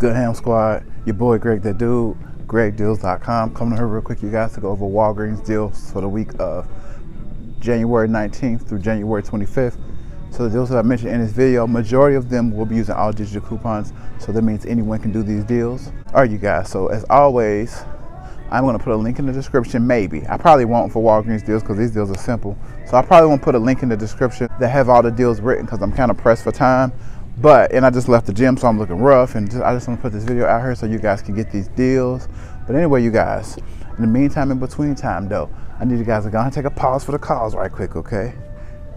good, Ham Squad? Your boy Greg That Dude, GregDeals.com. Coming here real quick, you guys, to go over Walgreens deals for the week of January 19th through January 25th. So the deals that I mentioned in this video, majority of them will be using all digital coupons. So that means anyone can do these deals. All right, you guys. So as always, I'm going to put a link in the description, maybe. I probably won't for Walgreens deals because these deals are simple. So I probably won't put a link in the description that have all the deals written because I'm kind of pressed for time. But, and I just left the gym, so I'm looking rough. And just, I just want to put this video out here so you guys can get these deals. But anyway, you guys, in the meantime, in between time though, I need you guys to go and take a pause for the calls right quick, okay?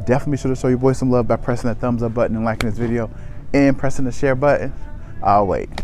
Definitely be sure to show your boy some love by pressing that thumbs up button and liking this video and pressing the share button. I'll wait.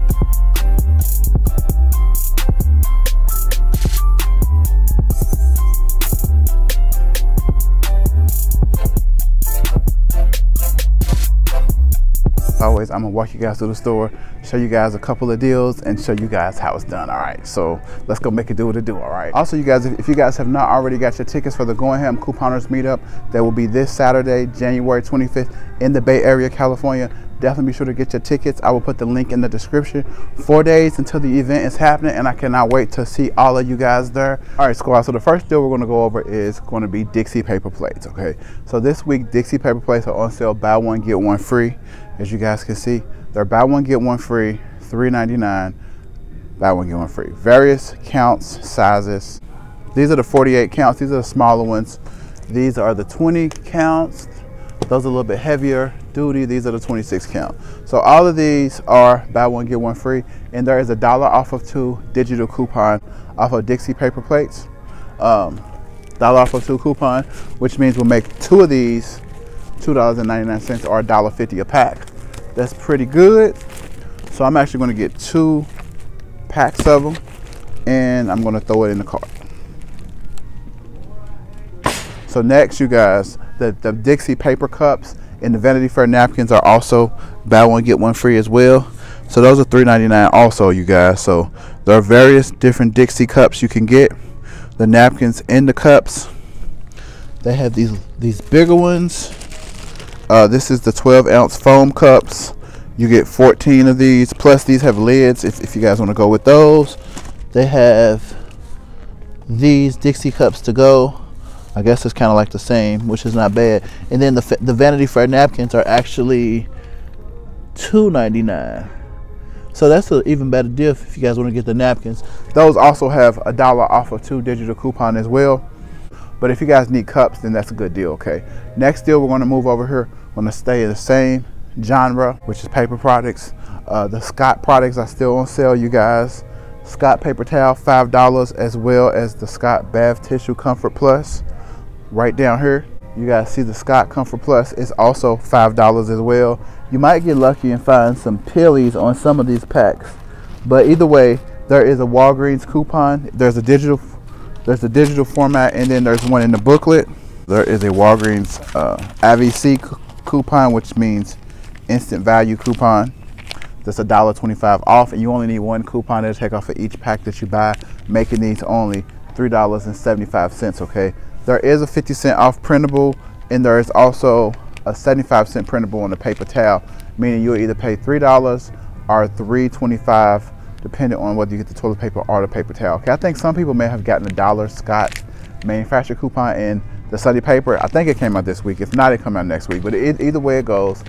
Always, I'm gonna walk you guys through the store, show you guys a couple of deals, and show you guys how it's done. All right, so let's go make it do what it do. All right. Also, you guys, if you guys have not already got your tickets for the Going Ham Couponers Meetup, that will be this Saturday, January 25th, in the Bay Area, California. Definitely be sure to get your tickets. I will put the link in the description. Four days until the event is happening, and I cannot wait to see all of you guys there. All right, squad. So the first deal we're going to go over is going to be Dixie paper plates. Okay. So this week, Dixie paper plates are on sale. Buy one get one free. As you guys can see, they're buy one get one free, $3.99. Buy one get one free. Various counts, sizes. These are the 48 counts. These are the smaller ones. These are the 20 counts. Those are a little bit heavier duty. These are the 26 count. So all of these are buy one get one free, and there is a dollar off of two digital coupon off of Dixie paper plates. Um, dollar off of two coupon, which means we'll make two of these $2.99 or $1.50 a pack. That's pretty good. So I'm actually going to get two packs of them and I'm going to throw it in the cart. So next, you guys, the, the Dixie paper cups and the Vanity Fair napkins are also buy one get one free as well. So those are $3.99 also, you guys. So there are various different Dixie cups you can get. The napkins and the cups. They have these these bigger ones uh, this is the 12 ounce foam cups. You get 14 of these. Plus these have lids if, if you guys want to go with those. They have these Dixie cups to go. I guess it's kind of like the same, which is not bad. And then the, the Vanity Fair napkins are actually $2.99. So that's an even better deal if you guys want to get the napkins. Those also have a dollar off of two digital coupon as well. But if you guys need cups, then that's a good deal, okay? Next deal, we're gonna move over here. We're gonna stay in the same genre, which is paper products. Uh, the Scott products are still on sale, you guys. Scott paper towel, $5, as well as the Scott Bath Tissue Comfort Plus. Right down here, you guys see the Scott Comfort Plus is also $5 as well. You might get lucky and find some peelies on some of these packs. But either way, there is a Walgreens coupon. There's a digital there's a digital format and then there's one in the booklet. There is a Walgreens uh, coupon, which means instant value coupon. That's a dollar twenty-five off, and you only need one coupon to take off for each pack that you buy, making these only three dollars and seventy-five cents. Okay, there is a fifty cent off printable, and there is also a seventy-five cent printable on the paper towel, meaning you'll either pay three dollars or three twenty-five depending on whether you get the toilet paper or the paper towel. Okay, I think some people may have gotten a dollar Scott manufacturer coupon in the Sunday paper. I think it came out this week. If not, it come out next week. But it, either way it goes,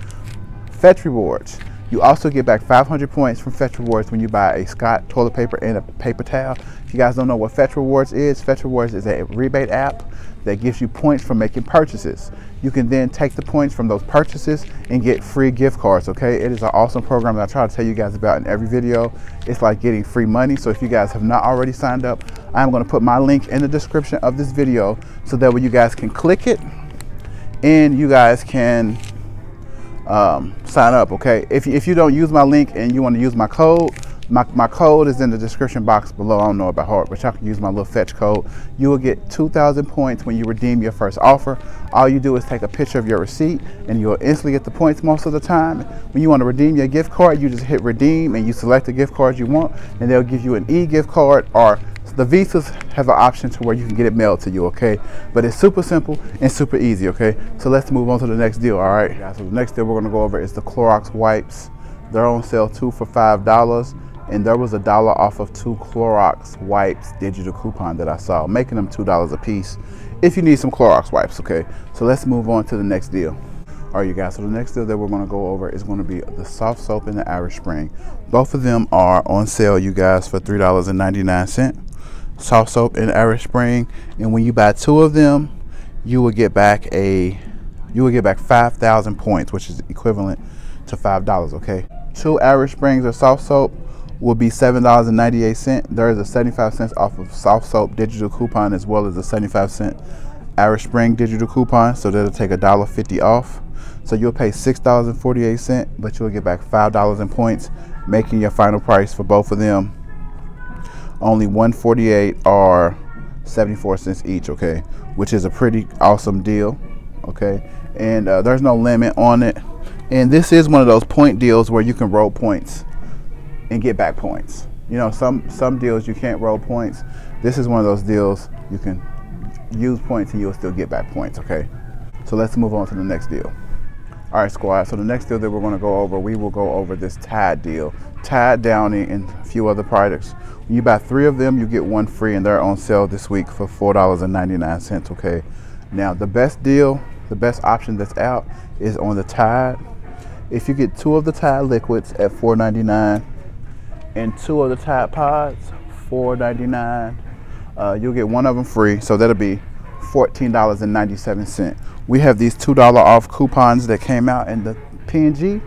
Fetch Rewards. You also get back 500 points from Fetch Rewards when you buy a Scott toilet paper and a paper towel. If you guys don't know what Fetch Rewards is, Fetch Rewards is a rebate app that gives you points for making purchases. You can then take the points from those purchases and get free gift cards, okay? It is an awesome program that I try to tell you guys about in every video. It's like getting free money. So if you guys have not already signed up, I'm gonna put my link in the description of this video so that way you guys can click it and you guys can um, sign up, okay? If, if you don't use my link and you wanna use my code, my, my code is in the description box below. I don't know about heart, but y'all can use my little fetch code. You will get 2,000 points when you redeem your first offer. All you do is take a picture of your receipt and you'll instantly get the points most of the time. When you want to redeem your gift card, you just hit redeem and you select the gift card you want and they'll give you an e-gift card or the visas have an option to where you can get it mailed to you, okay? But it's super simple and super easy, okay? So let's move on to the next deal, all right? So the next deal we're gonna go over is the Clorox wipes They're on sale two for $5 and there was a dollar off of two Clorox wipes digital coupon that I saw, making them $2 a piece if you need some Clorox wipes, okay? So let's move on to the next deal. All right, you guys, so the next deal that we're gonna go over is gonna be the soft soap and the Irish Spring. Both of them are on sale, you guys, for $3.99. Soft soap and Irish Spring. And when you buy two of them, you will get back a, you will get back 5,000 points, which is equivalent to $5, okay? Two Irish Springs of soft soap will be $7.98. There is a 75 cents off of soft soap digital coupon as well as a 75 cent Irish Spring digital coupon. So that'll take a dollar fifty off. So you'll pay $6.48, but you'll get back $5 in points, making your final price for both of them only 148 or 74 cents each, okay? Which is a pretty awesome deal, okay? And uh, there's no limit on it. And this is one of those point deals where you can roll points and get back points. You know, some some deals you can't roll points. This is one of those deals you can use points and you'll still get back points, okay? So let's move on to the next deal. All right, squad. So the next deal that we're going to go over, we will go over this Tide deal. Tide, Downy, and a few other products. When you buy three of them, you get one free, and they're on sale this week for $4.99, okay? Now, the best deal, the best option that's out is on the Tide. If you get two of the Tide liquids at $4.99 and two of the Tide Pods, $4.99, uh, you'll get one of them free, so that'll be $14.97. We have these $2 off coupons that came out in the P&G.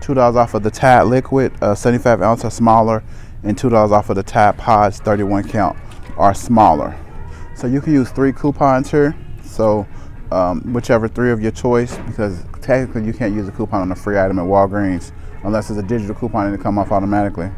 $2 off of the Tide Liquid, uh, 75 ounce or smaller, and $2 off of the Tide Pods, 31 count or smaller. So you can use three coupons here. So um, whichever three of your choice, because technically you can't use a coupon on a free item at Walgreens unless it's a digital coupon and it come off automatically.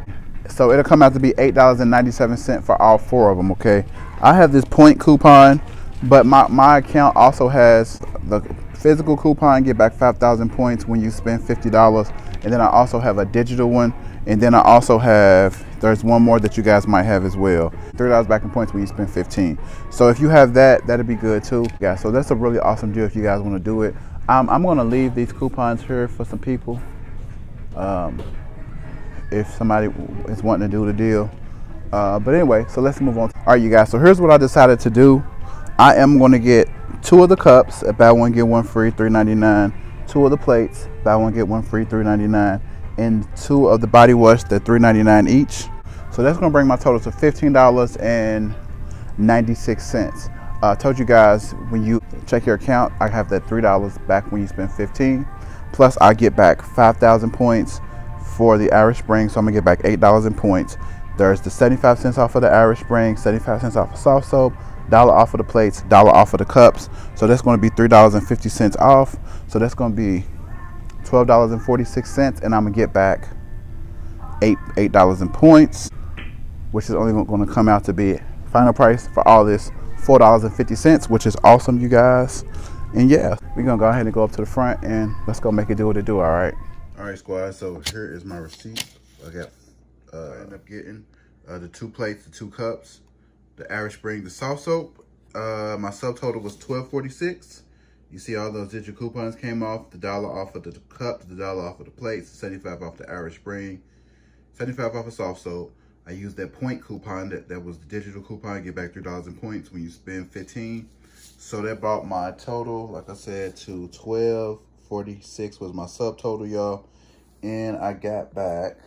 So it'll come out to be $8.97 for all four of them, okay? I have this point coupon but my, my account also has the physical coupon, get back 5,000 points when you spend $50. And then I also have a digital one. And then I also have, there's one more that you guys might have as well. $3 back in points when you spend 15. So if you have that, that'd be good too. Yeah, so that's a really awesome deal if you guys wanna do it. Um, I'm gonna leave these coupons here for some people. Um, if somebody is wanting to do the deal. Uh, but anyway, so let's move on. All right, you guys, so here's what I decided to do. I am going to get two of the cups, buy one get one free, $3.99. Two of the plates, buy one get one free, $3.99. And two of the body wash, they're $3.99 each. So that's going to bring my total to $15.96. Uh, I told you guys when you check your account, I have that $3 back when you spend 15. Plus, I get back 5,000 points for the Irish Spring, so I'm gonna get back $8 in points. There's the 75 cents off of the Irish Spring, 75 cents off of soft soap, dollar off of the plates, dollar off of the cups. So that's to be $3.50 off. So that's to be $12.46 and I'm to get back eight $8 in points, which is only to come out to be final price for all this $4.50, which is awesome, you guys. And yeah, we're to go ahead and go up to the front and let's go make it do what it do, all right? All right, squad, so here is my receipt. I got, uh, I ended up getting uh, the two plates, the two cups, the Irish Spring, the soft soap. Uh, my subtotal was twelve forty six. You see all those digital coupons came off. The dollar off of the cup, the dollar off of the plates, 75 off the Irish Spring, 75 off of soft soap. I used that point coupon, that, that was the digital coupon, get back $3 in points when you spend 15. So that brought my total, like I said, to 1246 was my subtotal, y'all. And I got back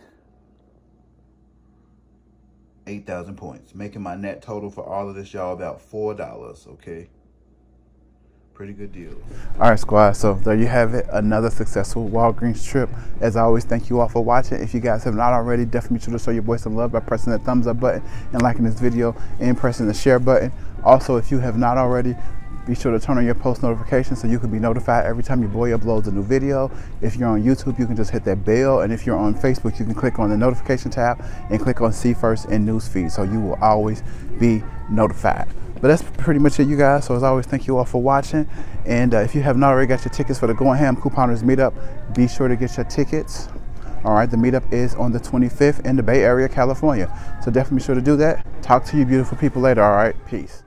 8,000 points, making my net total for all of this, y'all, about $4, okay? Pretty good deal. All right, squad. So there you have it. Another successful Walgreens trip. As always, thank you all for watching. If you guys have not already, definitely be sure to show your boy some love by pressing that thumbs up button and liking this video and pressing the share button. Also, if you have not already, be sure to turn on your post notifications so you can be notified every time your boy uploads a new video. If you're on YouTube, you can just hit that bell. And if you're on Facebook, you can click on the notification tab and click on see first in newsfeed. So you will always be notified. But that's pretty much it, you guys. So as always, thank you all for watching. And uh, if you have not already got your tickets for the Going Ham Couponers Meetup, be sure to get your tickets. All right, the meetup is on the 25th in the Bay Area, California. So definitely be sure to do that. Talk to you beautiful people later, all right? Peace.